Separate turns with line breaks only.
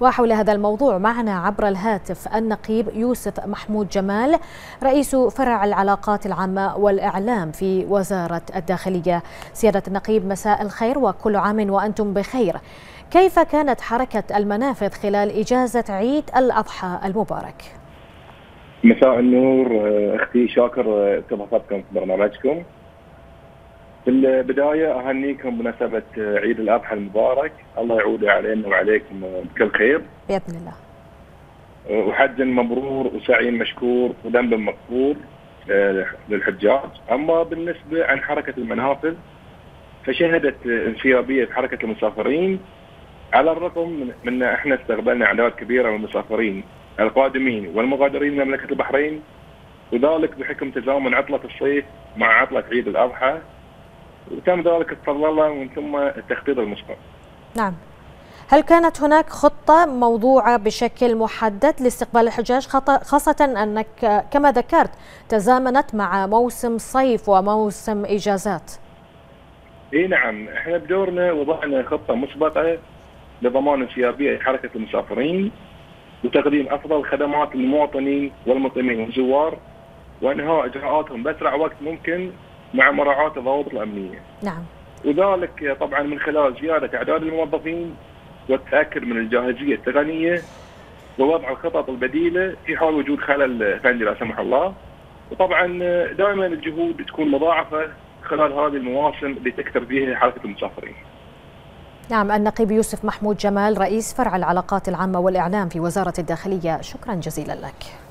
وحول هذا الموضوع معنا عبر الهاتف النقيب يوسف محمود جمال رئيس فرع العلاقات العامة والإعلام في وزارة الداخلية سيادة النقيب مساء الخير وكل عام وأنتم بخير كيف كانت حركة المنافذ خلال إجازة عيد الأضحى المبارك؟
مساء النور أختي شاكر استضافتكم في برنامجكم. في البدايه اهنيكم بمناسبه عيد الأضحى المبارك، الله يعود علينا وعليكم بكل خير.
بإذن الله.
وحج مبرور وسعي مشكور وذنب مغفور للحجاج، أما بالنسبة عن حركة المنافذ فشهدت انسيابيه حركة المسافرين على الرغم من إحنا استقبلنا اعداد كبيرة من المسافرين القادمين والمغادرين من مملكة البحرين وذلك بحكم تزامن عطلة الصيف مع عطلة عيد الأضحى وتم ذلك الله ومن ثم التخطيط المسبق.
نعم. هل كانت هناك خطة موضوعة بشكل محدد لاستقبال الحجاج خاصة أنك كما ذكرت تزامنت مع موسم صيف وموسم إجازات
إي نعم إحنا بدورنا وضعنا خطة مسبقة لضمان انسيابية حركة المسافرين وتقديم أفضل خدمات للمواطنين والمقيمين والزوار وإنهاء إجراءاتهم بأسرع وقت ممكن مع مراعاة الضوابط الأمنية.
نعم.
وذلك طبعا من خلال زيادة أعداد الموظفين والتأكد من الجاهزية التقنية ووضع الخطط البديلة في حال وجود خلل فني لا سمح الله. وطبعا دائما الجهود تكون مضاعفة خلال هذه المواسم اللي تكثر فيها حركة المسافرين.
نعم النقيب يوسف محمود جمال رئيس فرع العلاقات العامة والإعلام في وزارة الداخلية شكرا جزيلا لك